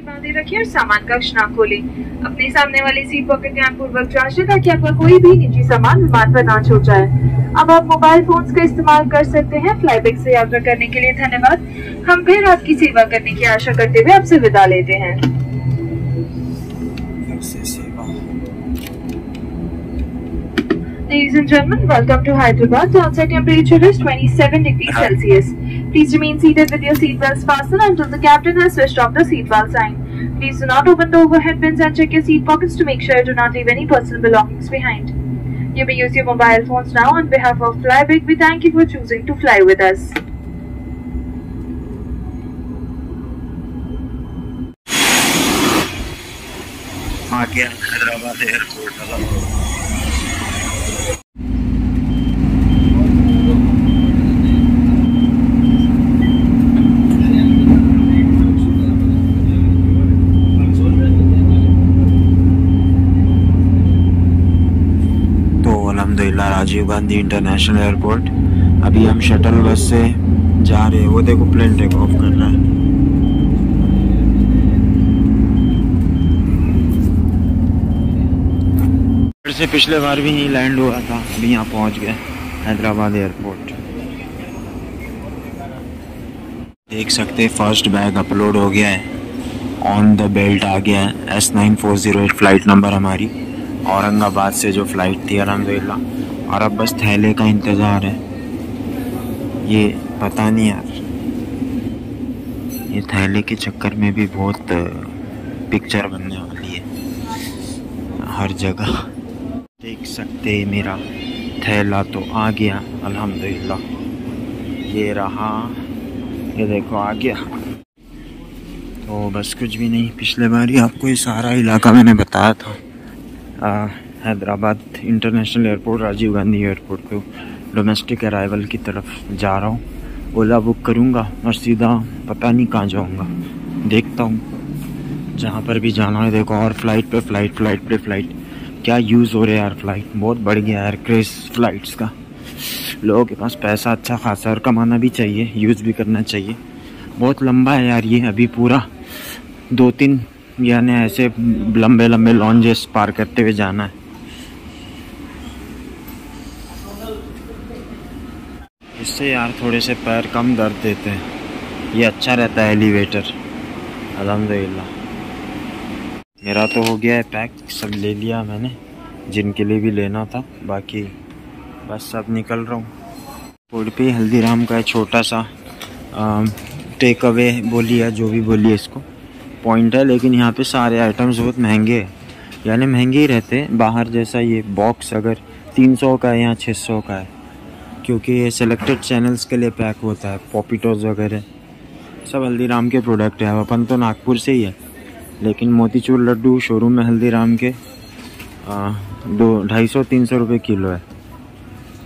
बांधे रखिए और सामान कक्ष ना खोलें। अपने सामने वाली सीट पॉकेट ध्यान पूर्वक जाँच लें ताकि आपका कोई भी निजी सामान विमान पर ना छूट जाए। अब आप मोबाइल फोन्स का इस्तेमाल कर सकते हैं। फ्लाईबैग से यात्रा करने के लिए धन्यवाद। हम फिर आपकी सेवा करने की आशा करते हुए आपसे विदा लेते हैं। Ladies and gentlemen, welcome to Hyderabad. The outside temperature is 27 degrees Celsius. Please remain seated with your seatbelts fastened until the captain has switched off the seatbelt sign. Please do not open the overhead bins and check your seat pockets to make sure you do not leave any personal belongings behind. You may use your mobile phones now. On behalf of Flybig, we thank you for choosing to fly with us. Again, Hyderabad Airport. अलहमदिल्ला Rajiv Gandhi international airport. अभी हम shuttle bus से जा रहे हैं। वो देखो plane take off कर रहा है। फिर से पिछले बार भी यहीं लैंड हुआ था। अभी यहाँ पहुँच गए। हैदराबाद एयरपोर्ट। देख सकते फ़र्स्ट बैग अपलोड हो गया है। ऑन द बेल्ट आ गया है। S nine four zero eight flight number हमारी। औरंगाबाद से जो फ़्लाइट थी अलहमदिल्ला और अब बस थैले का इंतज़ार है। ये पता नहीं यार। ये थैले के चक्कर में भी बहुत पिक्चर बनने वाली है। हर जगह। देख सकते हैं मेरा थैला तो आ गया, अल्हम्दुलिल्लाह। ये रहा, ये देखो आ गया। तो बस कुछ भी नहीं, पिछले बार ही आपको ये सारा इलाका मैंने बताया था। Hyderabad international airport, Rajiv Gandhi airport को डोमेस्टिक अराइवल की तरफ़ जा रहा हूँ। ओला बुक करूँगा और सीधा पता नहीं कहाँ जाऊँगा। देखता हूँ। जहाँ पर भी जाना है, देखो, और फ़्लाइट पे फ़्लाइट फ़्लाइट पे फ़्लाइट क्या यूज़ हो रहा है यार फ़्लाइट बहुत बढ़ गया यार क्रेज फ्लाइट्स का। लोगों के पास पैसा अच्छा खासा और कमाना भी चाहिए यूज़ भी करना चाहिए। बहुत लंबा है यार ये अभी पूरा। दो तीन यानी ऐसे लंबे लंबे लॉन्जेस पार करते हुए जाना है। इससे यार थोड़े से पैर कम दर्द देते हैं। ये अच्छा रहता है एलिवेटर अलहमदिल्ला मेरा तो हो गया है पैक सब ले लिया मैंने। जिनके लिए भी लेना था, बाकी बस सब निकल रहा हूँ। उड़पी हल्दीराम का छोटा सा टेक अवे बोलिए जो भी बोलिए इसको। पॉइंट है लेकिन यहाँ पे सारे आइटम्स बहुत महँगे हैं। यानी महँगे ही रहते हैं। बाहर जैसा ये बॉक्स अगर 300 का है या 600 का है क्योंकि ये सिलेक्टेड चैनल्स के लिए पैक होता है पॉपिटोज वगैरह। सब हल्दीराम के प्रोडक्ट है। अपन तो नागपुर से ही है। लेकिन मोतीचूर लड्डू शोरूम में हल्दीराम के आ, दो ढाई सौ तीन सौ रुपये किलो है।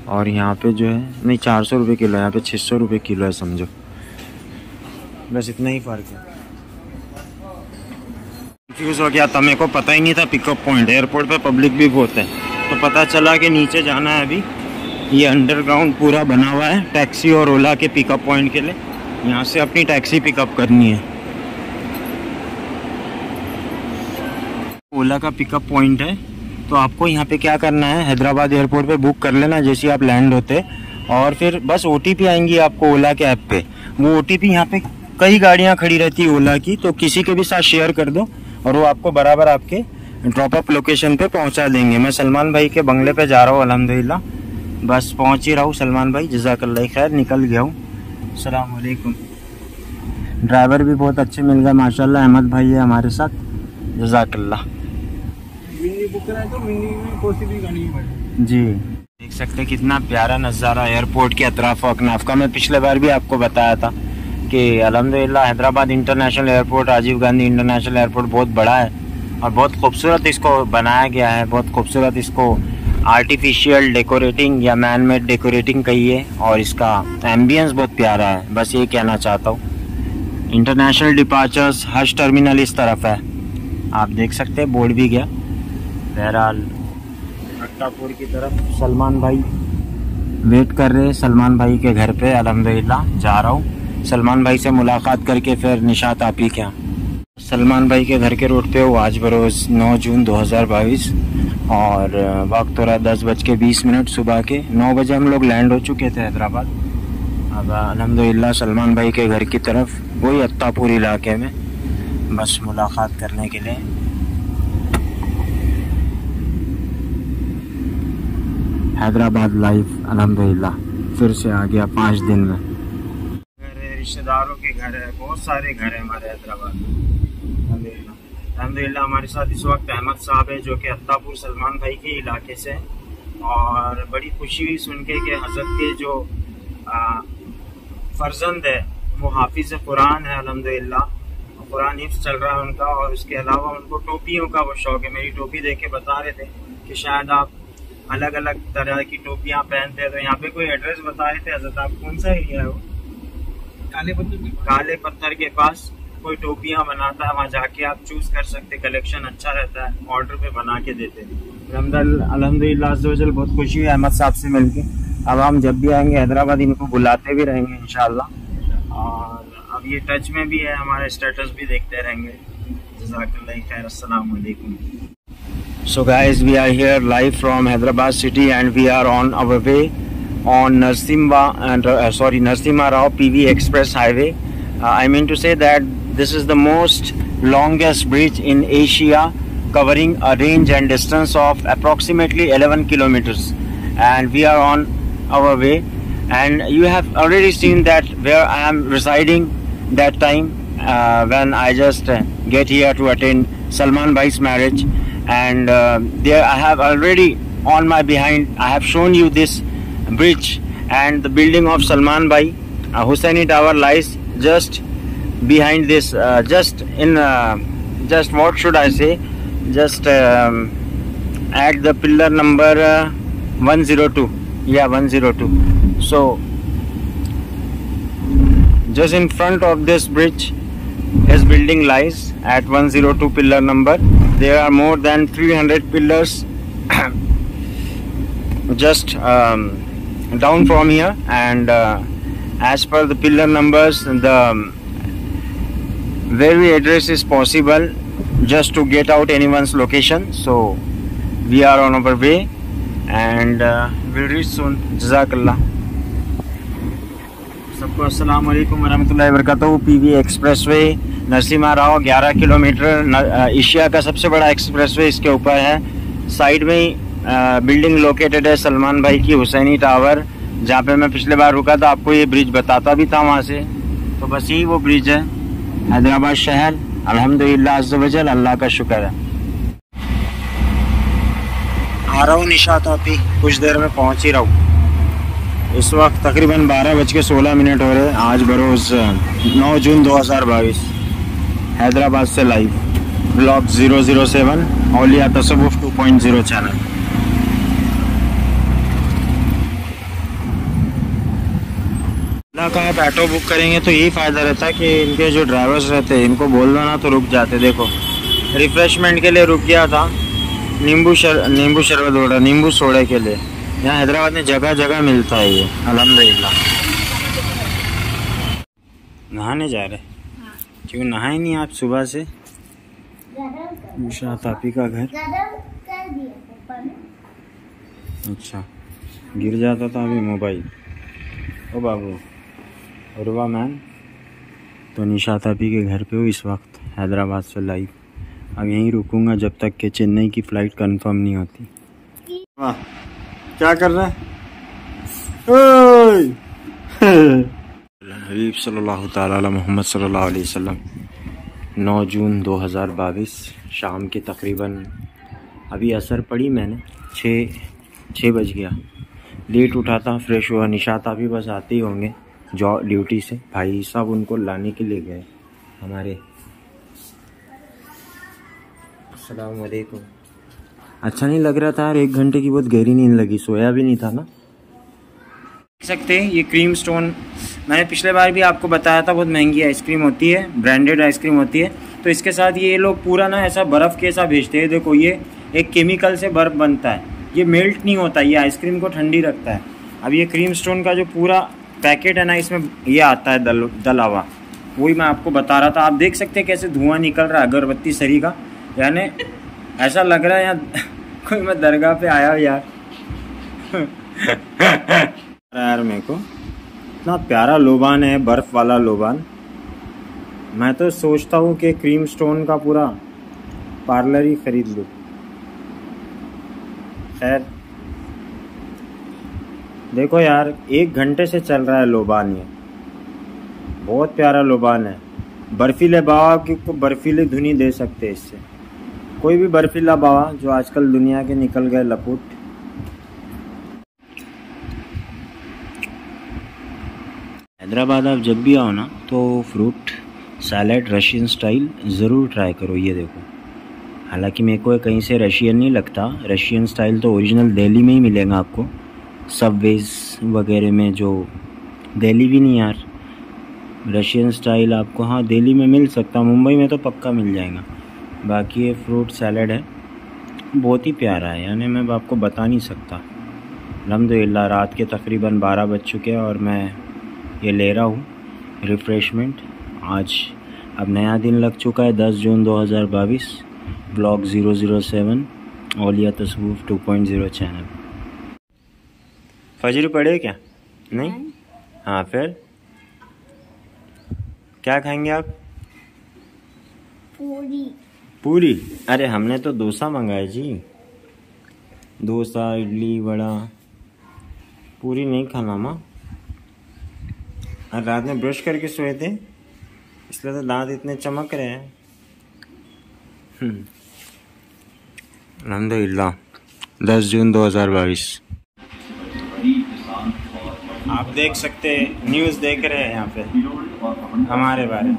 और यहाँ पे जो है नहीं चार सौ रुपये किलो है। यहाँ पे छः सौ रुपये किलो है समझो। बस इतना ही फ़र्क है। कंफ्यूज हो गया था मेरे को पता ही नहीं था पिकअप पॉइंट एयरपोर्ट पे पब्लिक भी बहुत है। तो पता चला कि नीचे जाना है अभी। ये अंडरग्राउंड पूरा बना हुआ है टैक्सी और ओला के पिकअप पॉइंट के लिए। यहाँ से अपनी टैक्सी पिकअप करनी है। ओला का पिकअप पॉइंट है। तो आपको यहाँ पे क्या करना है, हैदराबाद एयरपोर्ट पे बुक कर लेना, जैसे आप लैंड होते। और फिर बस ओ आएँगी आपको ओला के ऐप पे। वो ओ टी पी यहाँ पे कई गाड़ियाँ खड़ी रहती है ओला की तो किसी के भी साथ शेयर कर दो। और वो आपको बराबर आपके ड्रॉप अप लोकेशन पे पहुँचा देंगे। मैं सलमान भाई के बंगले पे जा रहा हूँ अलहमदिल्ला बस पहुँच ही रहा हूँ सलमान भाई। जजाकल्ला खैर निकल गया हूँ। सलामकुम ड्राइवर भी बहुत अच्छे मिल गए माशाल्लाह। अहमद भाई है हमारे साथ। जजाकल्ला जी। देख सकते कितना प्यारा नज़ारा एयरपोर्ट के अतराफ अकनाफ का। मैं पिछले बार भी आपको बताया था। कि अलहमदिल्ला Hyderabad international airport, Rajiv Gandhi international airport बहुत बड़ा है और बहुत खूबसूरत इसको बनाया गया है, बहुत खूबसूरत इसको आर्टिफिशियल डेकोरेटिंग या मैन मेड डेकोरेटिंग कहिए और इसका एम्बियंस बहुत प्यारा है। बस ये कहना चाहता हूँ। इंटरनेशनल डिपार्चर्स हज टर्मिनल इस तरफ़ है। आप देख सकते हैं बोर्ड भी गया। बहरहाल अट्टापुर की तरफ़ सलमान भाई वेट कर रहे सलमान भाई के घर पे अलहमदिल्ला जा रहा हूँ। सलमान भाई से मुलाकात करके फिर निशात आप ही क्या? सलमान भाई के घर के रोड पे हो आज बरोज़ 9 जून 2022 और वक्त हो रहा है दस बज के बीस मिनट सुबह के। नौ बजे हम लोग लैंड हो चुके थे हैदराबाद। अब अलहमदिल्ला सलमान भाई के घर की तरफ़, वही अत्तापुर इलाके में। बस मुलाकात करने के लिए। हैदराबाद लाइव अलहमदिल्ला फिर से आ गया पाँच दिन में। रिश्तेदारों के घर है, बहुत सारे घर है हमारे हैदराबाद अलहमदिल्ला हमारे साथ इस वक्त अहमद साहब है, जो कि अत्तापुर सलमान भाई के इलाके से और बड़ी खुशी हुई सुन के कि हज़रत के जो फर्जंद है, वो हाफिज कुरान है अलहमदिल्ला कुरान हिफ्स चल रहा है उनका, और उसके अलावा उनको टोपियों का वो शौक है। मेरी टोपी देख के बता रहे थे कि शायद आप अलग अलग तरह की टोपियाँ पहनते हैं तो यहाँ पे कोई एड्रेस बता रहे थे? हज़रत, आप कौन सा एरिया है वो? काले पत्थर के? काले पत्थर के पास कोई टोपियाँ बनाता है वहाँ जाके आप चूज़ कर सकते कलेक्शन अच्छा रहता है ऑर्डर पे बना के देते अलहमदिल्ला बहुत खुशी है अहमद साहब से मिलके। अब हम जब भी आएँगे हैदराबाद इनको बुलाते भी रहेंगे इनशाला और अब ये टच में भी है हमारे स्टेटस भी देखते रहेंगे। खैर अस्सलाम So guys, we are here live from Hyderabad city and we are on our way on Narsimha and uh, sorry Narsimha Rao PV Express Highway. Uh, I mean to say that This is the most longest bridge in Asia covering a range and distance of approximately 11 kilometers. And we are on our way. And you have already seen that where I am residing that time uh, when I just uh, get here to attend Salman Bhai's marriage. And uh, there I have already on my behind I have shown you this bridge and the building of Salman Bhai uh, Hussaini Tower lies just behind this uh, just in uh, just what should I say? Just um, at the pillar number uh, 102 yeah 102 so just in front of this bridge his building lies at 102 pillar number. There are more than 300 pillars just um, down from here and uh, as per the pillar numbers the um, very address is possible just to get out anyone's location so we are on our way and uh, we'll reach soon jazakallah सबको अस्सलाम वालेकुम वरहमतुल्लाहि वबरकातुहू PV expressway Narasimha Rao 11 kilometre Asia का सबसे बड़ा expressway इसके ऊपर है साइड में ही बिल्डिंग लोकेटेड है सलमान भाई की हुसैनी टावर जहाँ पे मैं पिछले बार रुका था, आपको ये ब्रिज बताता भी था वहाँ से। तो बस यही वो ब्रिज है, हैदराबाद शहर। अल्हम्दुलिल्लाह अल्लाह का शुक्र है। आ रहा हूँ निशात आपी कुछ देर में पहुँच ही रहा हूँ। इस वक्त तकरीबन बारह बज के सोलह मिनट हो रहे आज बरोज़ नौ जून 2022 हैदराबाद से लाइव ब्लॉक 007 औलिया तसवुफ 2.0 चैनल। ओला का आप ऑटो बुक करेंगे तो यही फ़ायदा रहता है कि इनके जो ड्राइवर्स रहते हैं, इनको बोल दो ना तो रुक जाते देखो रिफ़्रेशमेंट के लिए रुक गया था, नींबू शर, नींबू शरबत रहा नींबू सोडे के लिए। यहाँ हैदराबाद में जगह जगह मिलता है ये अलहमदिल्ला नहाने जा रहे? क्यों नहाए नहीं आप सुबह से? शाह तापी का घर? अच्छा गिर जाता था अभी मोबाइल। ओ बाबू। उर्वा मैम तो निशा अभी के घर पे हो इस वक्त, हैदराबाद से लाइव अब यहीं रुकूँगा जब तक कि चेन्नई की फ़्लाइट कंफर्म नहीं होती। वाह क्या कर रहा है? हबीब सल्लल्लाहु ताला मोहम्मद सल्लल्लाहु अलैहि वसल्लम। 9 जून 2022 शाम के तकरीबन, अभी असर पड़ी मैंने, छः छः बज गया। लेट उठा था, फ्रेश हुआ। निशात अभी बस आते ही होंगे। जॉ ड्यूटी से भाई साहब उनको लाने के लिए गए हमारे। वालेकुम अच्छा नहीं लग रहा था यार एक घंटे की बहुत गहरी नींद लगी सोया भी नहीं था ना? देख सकते हैं ये क्रीम स्टोन मैंने पिछले बार भी आपको बताया था बहुत महँगी आइसक्रीम होती है ब्रांडेड आइसक्रीम होती है। तो इसके साथ ये लोग पूरा ना ऐसा बर्फ़ के ऐसा भेजते हैं देखो ये एक केमिकल से बर्फ़ बनता है। ये मेल्ट नहीं होता ये आइसक्रीम को ठंडी रखता है। अब ये क्रीम स्टोन का जो पूरा पैकेट है ना, इसमें ये आता है दल दला हुआ वही मैं आपको बता रहा था। आप देख सकते हैं कैसे धुआँ निकल रहा है अगरबत्ती सरी का। यानी, ऐसा लग रहा है यार कोई मैं दरगाह पे आया यार। यार, मेरे को इतना प्यारा लोबान है, बर्फ़ वाला लोबान। मैं तो सोचता हूँ कि क्रीम स्टोन का पूरा पार्लर ही खरीद लूँ। खैर देखो यार, एक घंटे से चल रहा है लोबान ये। बहुत प्यारा लोबान है। बर्फीले बाबा की को बर्फीली धुनी दे सकते इससे। कोई भी बर्फीला बाबा जो आजकल दुनिया के निकल गए लपुट। हैदराबाद आप जब भी आओ ना तो फ्रूट, सैलड, रशियन स्टाइल ज़रूर ट्राई करो, ये देखो। हालाँकि मेरे को कहीं से रशियन नहीं लगता। रशियन स्टाइल तो ओरिजिनल दिल्ली में ही मिलेगा आपको। सबवेज वगैरह में जो दिल्ली भी नहीं यार। रशियन स्टाइल आपको हाँ दिल्ली में मिल सकता मुंबई में तो पक्का मिल जाएगा। बाकी ये फ्रूट सैलड है। बहुत ही प्यारा है यानी मैं आपको बता नहीं सकता। अलहमदिल्ला रात के तकरीबन बारह बज चुके हैं और मैं ये ले रहा हूँ रिफ़्रेशमेंट आज अब नया दिन लग चुका है 10 जून 2022 ब्लॉग 007 ओलिया तसवूफ 2.0 चैनल फजर पढ़े क्या? नहीं? हाँ। फिर? क्या खाएँगे आप? पूरी। पूरी? अरे हमने तो डोसा मंगाया जी। डोसा इडली वड़ा। पूरी नहीं खाना माँ और रात में ब्रश करके सोए थे इसलिए तो दांत इतने चमक रहे हैं। हम्म। अलहमदिल्ला दस जून 2022 आप देख सकते हैं न्यूज़ देख रहे हैं यहाँ पे, हमारे बारे में।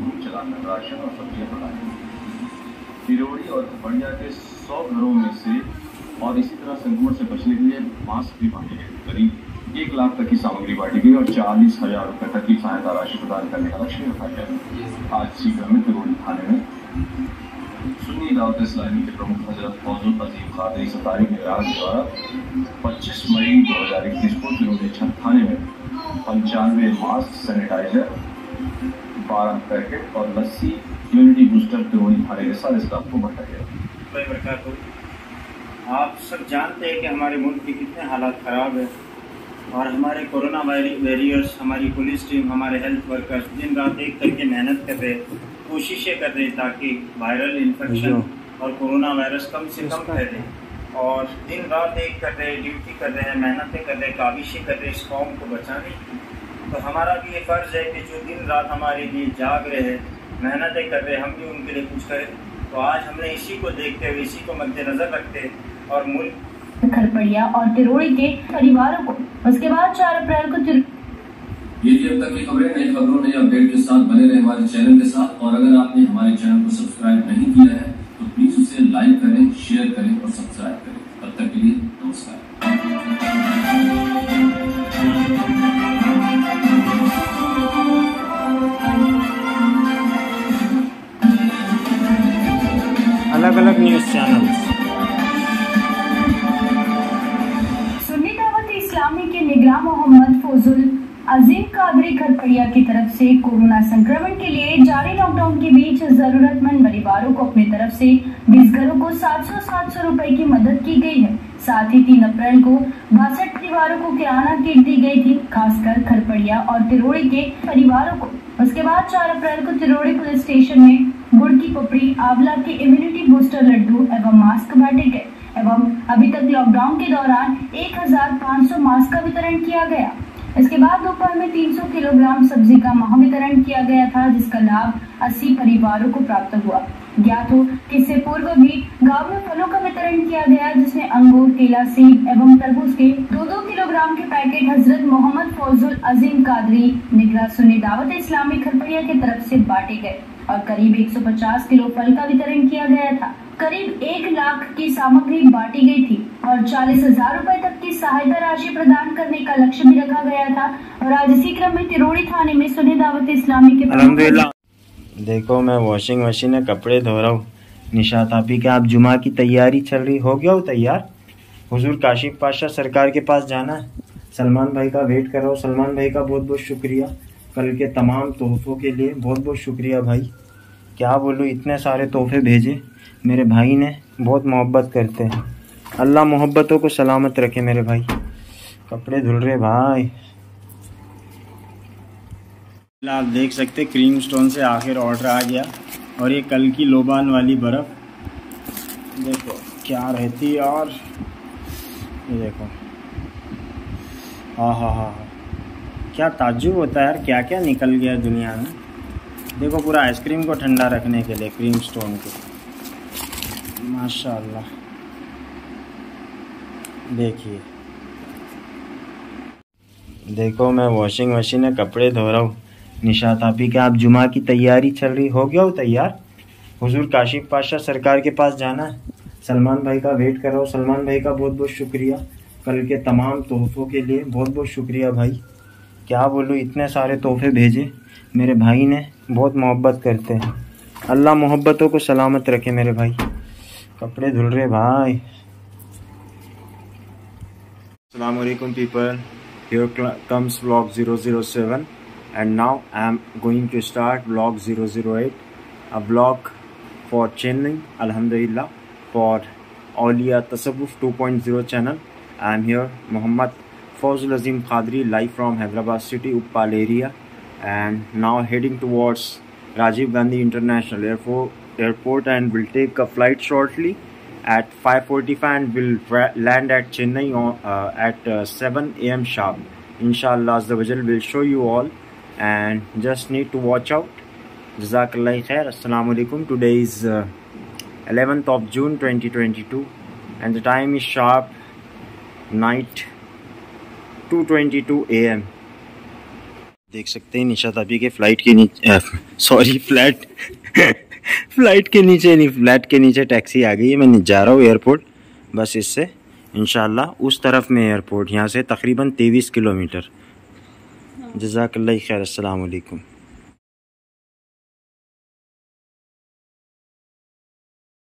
तिरोड़ी और बढ़िया के सौ घरों में से और इसी तरह संक्रमण से बचने के लिए मास्क भी बांटे गए। करीब एक लाख तक की सामग्री बांटी गई और चालीस हज़ार रुपए तक की सहायता राशि प्रदान करने का लक्ष्य रखा गया। आज शीघ्र में तिरोड़ी थाने में। सुन्नी दावत इस्लामी के प्रमुख हज़रत फौजुल अजीम खादरी सतारी के राज द्वारा 25 मई 2021 को तिरोड़ी छत थाने में पंचानवे मास्क सैनिटाइजर बारह पैकेट और लस्सी यूनिटी बूस्टर तिरोड़ी थाने के सारे स्टाफ को बांटा गया आप सब जानते हैं कि हमारे मुल्क के कितने हालात ख़राब है और हमारे कोरोना वॉरियर्स हमारी पुलिस टीम हमारे हेल्थ वर्कर्स दिन रात एक करके मेहनत कर रहे कोशिशें कर रहे ताकि वायरल इन्फेक्शन और कोरोना वायरस कम से कम फैले। और दिन रात एक कर रहे ड्यूटी कर रहे हैं मेहनतें कर रहे काविशें कर रहे इस कौम को बचाने की। तो हमारा भी ये फ़र्ज़ है कि जो दिन रात हमारे लिए जाग रहे हैं मेहनतें कर रहे हम भी उनके लिए कुछ करें। तो आज हमने इसी को देखते हुए इसी को मद्देनज़र रखते और मुल्क खरपड़िया और तिरोड़ी के परिवारों को। उसके बाद चार अप्रैल को तिर... ये थी अब तक की खबरें नई खबरों नई अपडेट के साथ बने रहे हमारे चैनल के साथ। और अगर आपने हमारे चैनल को सब्सक्राइब नहीं किया है तो प्लीज़ उसे लाइक करें शेयर करें और अलग अलग न्यूज़ चैनल्स निगरान मोहम्मद अजीम कादरी खरपड़िया की तरफ़ से कोरोना संक्रमण के लिए जारी लॉकडाउन के बीच जरूरतमंद परिवारों को अपनी तरफ़ से 20 घरों को 700 700 रुपए की मदद की गई है। साथ ही तीन अप्रैल को बासठ परिवारों को किराना किट दी गई थी, खासकर खरपड़िया और तिरोड़ी के परिवारों को। उसके बाद 4 अप्रैल को तिरोड़ी पुलिस स्टेशन में गुड़ की पपड़ी, आंवला के इम्यूनिटी बूस्टर लड्डू एवं मास्क बांटे गए, एवं अभी तक लॉकडाउन के दौरान 1500 मास्क का वितरण किया गया। इसके बाद दोपहर में 300 किलोग्राम सब्ज़ी का महावितरण किया गया था, जिसका लाभ 80 परिवारों को प्राप्त हुआ। ज्ञात हो कि इससे पूर्व भी गाँव में फलों का वितरण किया गया, जिसमें अंगूर, केला, सेब एवं तरबूज के दो दो किलोग्राम के पैकेट हज़रत मोहम्मद फौजुल अजीम कादरी, निगरा सुनी दावत इस्लामी खरपड़िया की तरफ़ से बांटे गए। और करीब 150 किलो फल का वितरण किया गया था। करीब एक लाख की सामग्री बांटी गई थी और चालीस हज़ार रूपए तक की सहायता राशि प्रदान करने का लक्ष्य भी रखा गया था और आज इसी क्रम में तिरोड़ी थाने में सुनी दावत इस्लामी के देखो मैं वॉशिंग मशीन में कपड़े धो रहा हूँ। निशात आपी के आप जुमा की तैयारी चल रही हो गया हो तैयार? हुजूर काशिफ पाशा सरकार के पास जाना है। सलमान भाई का वेट कर रहा हूँ। सलमान भाई का बहुत बहुत शुक्रिया। कल के तमाम तोहफ़ों के लिए बहुत बहुत शुक्रिया भाई। क्या बोलूँ, इतने सारे तोहफे भेजे, मेरे भाई ने बहुत मोहब्बत करते हैं। अल्लाह मोहब्बतों को सलामत रखे मेरे भाई। कपड़े धुल रहे भाई। आप देख सकते क्रीम स्टोन से आखिर ऑर्डर आ गया। और ये कल की लोबान वाली बर्फ़। देखो, क्या रहती और ये देखो। हाँ हाँ हाँ क्या ताजुब होता है यार? क्या क्या निकल गया दुनिया में? देखो, पूरा आइसक्रीम को ठंडा रखने के लिए क्रीम स्टोन को। माशाल्लाह। देखिए। देखो, मैं वॉशिंग मशीन में कपड़े धो रहा हूँ। निशात, आपी के, आप जुमा की तैयारी चल रही, हो गया हो तैयार? हुजूर काशिफ पाशा सरकार के पास जाना है। सलमान भाई का वेट कर रहा हूँ। सलमान भाई का बहुत बहुत शुक्रिया। कल के तमाम तोहफ़ों के लिए बहुत बहुत शुक्रिया भाई। क्या बोलूँ, इतने सारे तोहफे भेजे। मेरे भाई ने बहुत मोहब्बत करते हैं। अल्लाह मोहब्बतों को सलामत रखे मेरे भाई। कपड़े धुल रहे भाई। अलकुम people. Here comes block zero zero seven and now I am going to start block zero zero eight a block for Chennai अलहमदिल्ला फॉर ओलिया तसबुफ two point zero channel I am here Mohammad Fawzul Azim Qadri live from Hyderabad city Uppal area and now heading towards Rajiv Gandhi International Airport, airport and will take a flight shortly at 5.45 and will land at Chennai on, uh, at uh, 7 am sharp. Inshallah Azawajal will show you all and just need to watch out. Jazakallah khair. Assalamu alaikum. Today is uh, 11th of June 2022 and the time is sharp night 2.22 am देख सकते हैं निशा ताबी के flight के नीचे sorry flat flight के नीचे नहीं flat के नीचे टैक्सी आ गई है। मैं जा रहा हूँ एयरपोर्ट बस इससे इन उस तरफ़ में एयरपोर्ट यहाँ से तकरीबन तेईस किलोमीटर। जजाकल्ला खैर वालेकुम